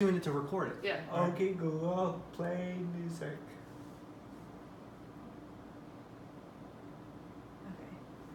doing it to record it. Yeah. Okay, Google, play.